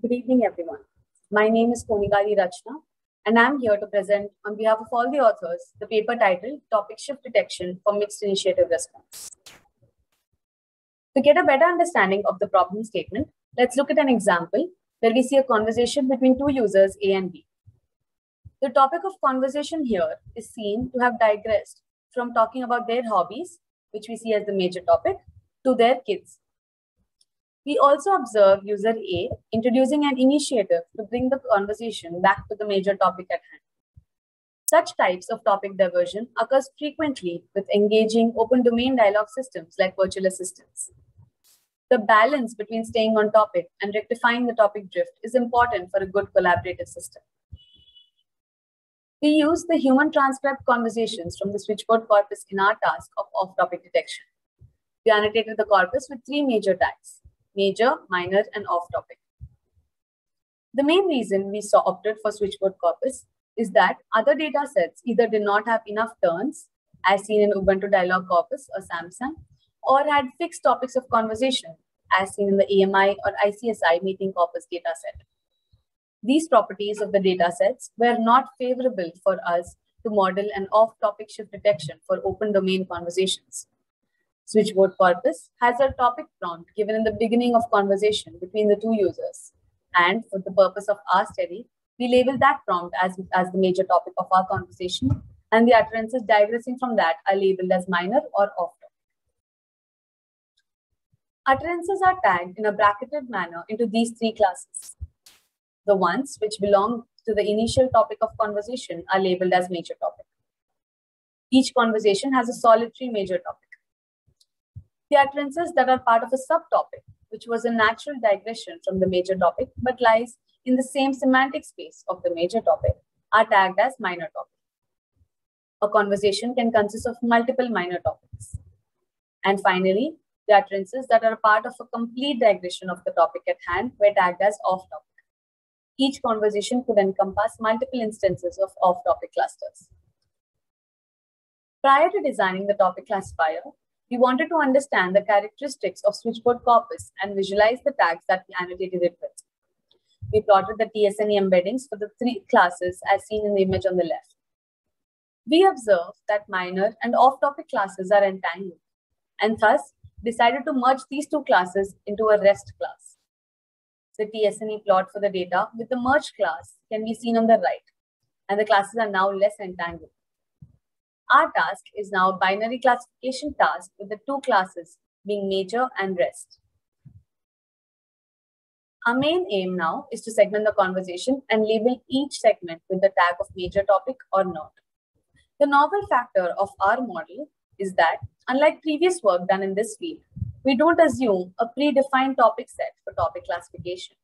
Good evening, everyone. My name is Konigari Rachna, and I'm here to present, on behalf of all the authors, the paper titled Topic Shift Detection for Mixed Initiative Response. To get a better understanding of the problem statement, let's look at an example where we see a conversation between two users, A and B. The topic of conversation here is seen to have digressed from talking about their hobbies, which we see as the major topic, to their kids, we also observe user A introducing an initiative to bring the conversation back to the major topic at hand. Such types of topic diversion occurs frequently with engaging open domain dialogue systems like virtual assistants. The balance between staying on topic and rectifying the topic drift is important for a good collaborative system. We use the human transcribed conversations from the switchboard corpus in our task of off-topic detection. We annotated the corpus with three major tags major, minor, and off-topic. The main reason we saw opted for switchboard corpus is that other data sets either did not have enough turns, as seen in Ubuntu Dialog Corpus or SAMSum, or had fixed topics of conversation, as seen in the AMI or ICSI meeting corpus dataset. These properties of the datasets were not favorable for us to model an off-topic shift detection for open domain conversations. Switchboard corpus has a topic prompt given in the beginning of conversation between the two users. And for the purpose of our study, we label that prompt as, as the major topic of our conversation, and the utterances digressing from that are labeled as minor or off topic. Utterances are tagged in a bracketed manner into these three classes. The ones which belong to the initial topic of conversation are labeled as major topic. Each conversation has a solitary major topic the utterances that are part of a subtopic, which was a natural digression from the major topic but lies in the same semantic space of the major topic, are tagged as minor topic. A conversation can consist of multiple minor topics. And finally, the utterances that are part of a complete digression of the topic at hand were tagged as off topic. Each conversation could encompass multiple instances of off topic clusters. Prior to designing the topic classifier, we wanted to understand the characteristics of switchboard corpus and visualize the tags that we annotated it with. We plotted the TSNE embeddings for the three classes as seen in the image on the left. We observed that minor and off-topic classes are entangled and thus decided to merge these two classes into a REST class. The TSNE plot for the data with the merged class can be seen on the right, and the classes are now less entangled. Our task is now a binary classification task with the two classes being major and rest. Our main aim now is to segment the conversation and label each segment with the tag of major topic or not. The novel factor of our model is that, unlike previous work done in this field, we don't assume a predefined topic set for topic classification.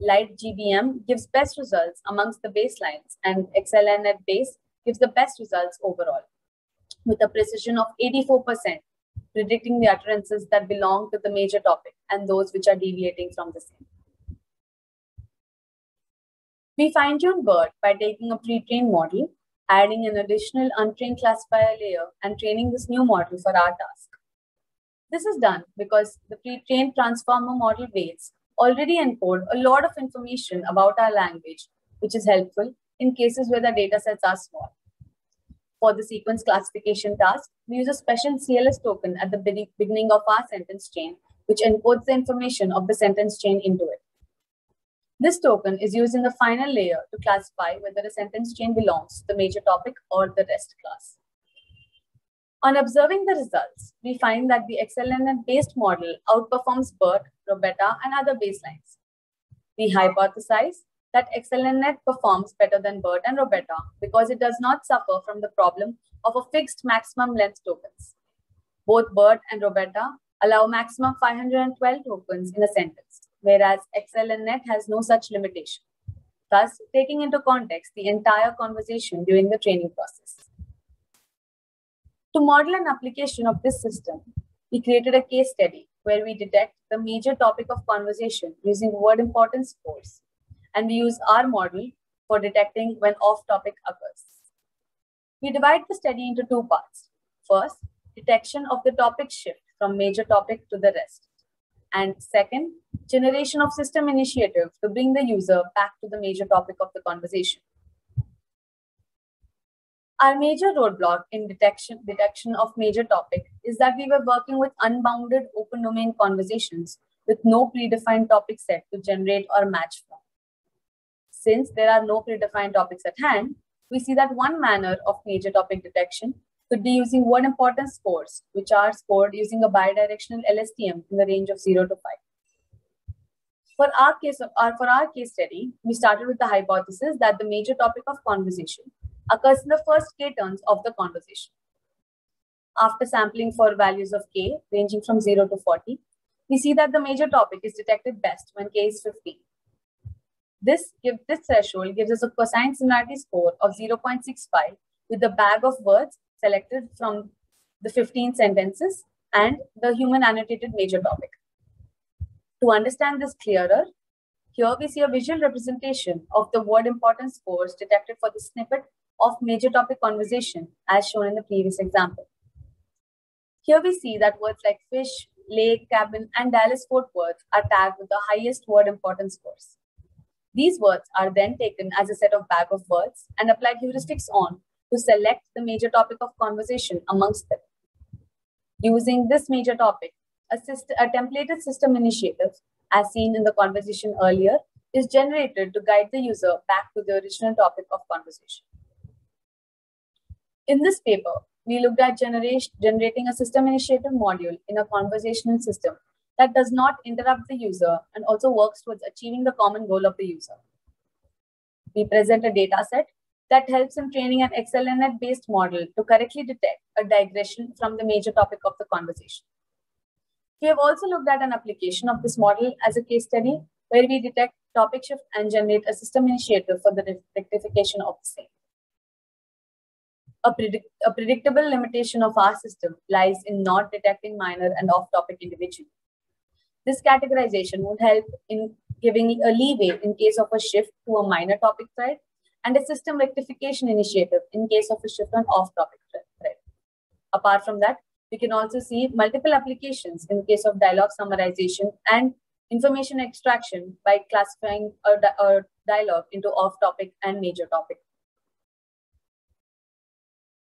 Light GBM gives best results amongst the baselines and XLNet base gives the best results overall, with a precision of 84%, predicting the utterances that belong to the major topic and those which are deviating from the same. We fine-tune BERT by taking a pre-trained model, adding an additional untrained classifier layer, and training this new model for our task. This is done because the pre-trained transformer model weights already encode a lot of information about our language, which is helpful in cases where the datasets are small. For the sequence classification task, we use a special CLS token at the beginning of our sentence chain, which encodes the information of the sentence chain into it. This token is used in the final layer to classify whether a sentence chain belongs to the major topic or the rest class. On observing the results, we find that the XLNet-based model outperforms BERT, RoBERTa, and other baselines. We hypothesize that XLNet performs better than BERT and RoBERTa because it does not suffer from the problem of a fixed maximum length tokens. Both BERT and RoBERTa allow maximum 512 tokens in a sentence, whereas XLNet has no such limitation, thus taking into context the entire conversation during the training process. To model an application of this system, we created a case study where we detect the major topic of conversation using word importance scores and we use our model for detecting when off-topic occurs. We divide the study into two parts. First, detection of the topic shift from major topic to the rest. And second, generation of system initiative to bring the user back to the major topic of the conversation. Our major roadblock in detection, detection of major topic is that we were working with unbounded open domain conversations with no predefined topic set to generate or match from. Since there are no predefined topics at hand, we see that one manner of major topic detection could be using word importance scores, which are scored using a bidirectional LSTM in the range of 0 to 5. For our case, or uh, for our case study, we started with the hypothesis that the major topic of conversation occurs in the first k turns of the conversation. After sampling for values of k ranging from 0 to 40, we see that the major topic is detected best when k is 50. This, give, this threshold gives us a cosine similarity score of 0.65 with the bag of words selected from the 15 sentences and the human annotated major topic. To understand this clearer, here we see a visual representation of the word importance scores detected for the snippet of major topic conversation as shown in the previous example. Here we see that words like fish, lake, cabin, and Dallas Fort Worth are tagged with the highest word importance scores. These words are then taken as a set of bag of words and applied heuristics on to select the major topic of conversation amongst them. Using this major topic, a, system, a templated system initiative, as seen in the conversation earlier, is generated to guide the user back to the original topic of conversation. In this paper, we looked at generating a system initiative module in a conversational system that does not interrupt the user and also works towards achieving the common goal of the user. We present a data set that helps in training an XLNet based model to correctly detect a digression from the major topic of the conversation. We have also looked at an application of this model as a case study where we detect topic shift and generate a system initiative for the rectification of the same. A, predict a predictable limitation of our system lies in not detecting minor and off-topic individually. This categorization would help in giving a leeway in case of a shift to a minor topic thread and a system rectification initiative in case of a shift on off-topic thread. Apart from that, we can also see multiple applications in case of dialogue summarization and information extraction by classifying a, a dialogue into off-topic and major topic.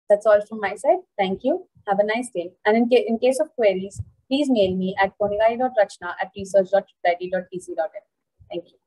That's all from my side. Thank you. Have a nice day. And in, ca in case of queries, please mail me at konigari.rachna at research.it.tc.in. Thank you.